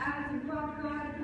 as what God